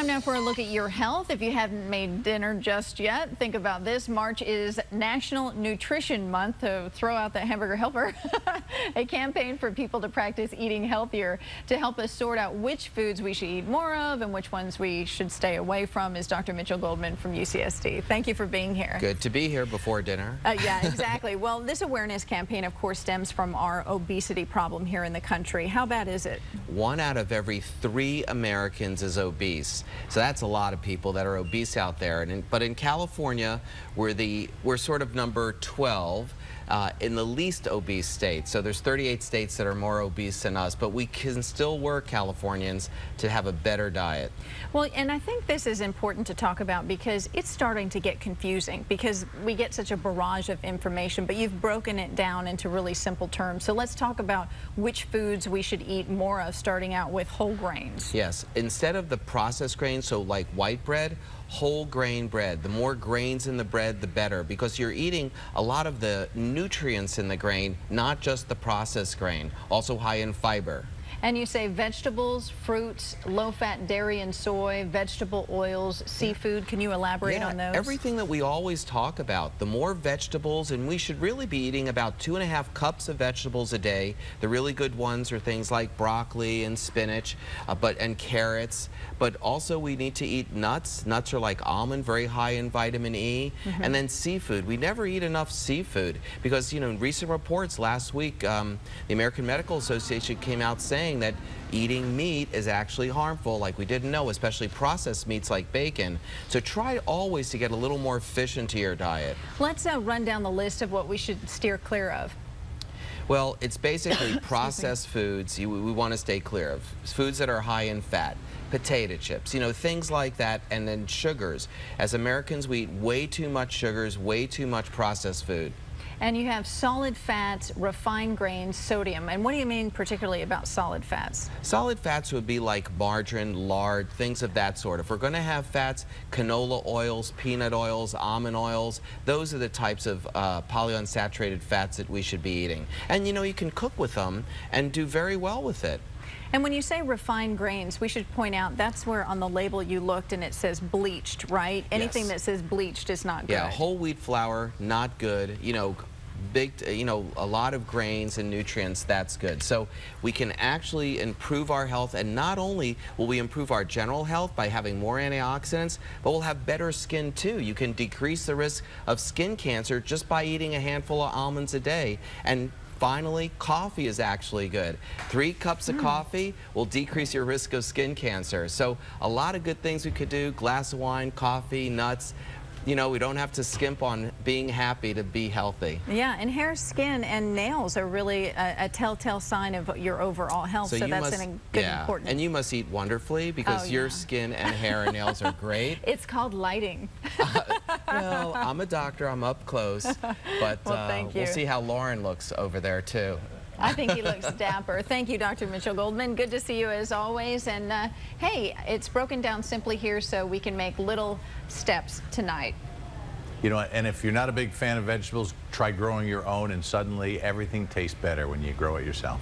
Time now for a look at your health. If you haven't made dinner just yet, think about this. March is National Nutrition Month to throw out the hamburger helper, a campaign for people to practice eating healthier. To help us sort out which foods we should eat more of and which ones we should stay away from is Dr. Mitchel Goldman from UCSD. Thank you for being here. Good to be here before dinner. Uh, yeah, exactly. well, this awareness campaign, of course, stems from our obesity problem here in the country. How bad is it? One out of every three Americans is obese. So that's a lot of people that are obese out there. And in, but in California, we're, the, we're sort of number 12 uh, in the least obese states. So there's 38 states that are more obese than us, but we can still work Californians to have a better diet. Well, and I think this is important to talk about because it's starting to get confusing because we get such a barrage of information, but you've broken it down into really simple terms. So let's talk about which foods we should eat more of, starting out with whole grains. Yes, instead of the processed grains, so like white bread, whole grain bread. The more grains in the bread, the better, because you're eating a lot of the nutrients in the grain, not just the processed grain, also high in fiber. And you say vegetables, fruits, low-fat dairy and soy, vegetable oils, seafood. Can you elaborate yeah, on those? everything that we always talk about. The more vegetables, and we should really be eating about two and a half cups of vegetables a day. The really good ones are things like broccoli and spinach, uh, but and carrots. But also we need to eat nuts. Nuts are like almond, very high in vitamin E. Mm -hmm. And then seafood. We never eat enough seafood because, you know, in recent reports last week, um, the American Medical Association came out saying saying that eating meat is actually harmful like we didn't know, especially processed meats like bacon. So try always to get a little more fish into your diet. Let's uh, run down the list of what we should steer clear of. Well, it's basically processed foods you, we want to stay clear of. Foods that are high in fat, potato chips, you know, things like that, and then sugars. As Americans, we eat way too much sugars, way too much processed food. And you have solid fats, refined grains, sodium. And what do you mean particularly about solid fats? Solid fats would be like margarine, lard, things of that sort. If we're going to have fats, canola oils, peanut oils, almond oils, those are the types of uh, polyunsaturated fats that we should be eating. And you know, you can cook with them and do very well with it. And when you say refined grains, we should point out that's where on the label you looked and it says bleached, right? Anything yes. that says bleached is not good. Yeah, whole wheat flour, not good. You know, big, you know, a lot of grains and nutrients, that's good. So we can actually improve our health, and not only will we improve our general health by having more antioxidants, but we'll have better skin too. You can decrease the risk of skin cancer just by eating a handful of almonds a day. And Finally, coffee is actually good. Three cups of mm. coffee will decrease your risk of skin cancer. So a lot of good things we could do, glass of wine, coffee, nuts, you know, we don't have to skimp on being happy to be healthy. Yeah, and hair, skin, and nails are really a, a telltale sign of your overall health, so, so that's must, an, good yeah, important. And you must eat wonderfully because oh, your yeah. skin and hair and nails are great. It's called lighting. uh, well, I'm a doctor, I'm up close, but well, uh, we'll see how Lauren looks over there too. I think he looks dapper. Thank you, Dr. Mitchel Goldman. Good to see you as always. And uh, hey, it's broken down simply here so we can make little steps tonight. You know, and if you're not a big fan of vegetables, try growing your own and suddenly everything tastes better when you grow it yourself.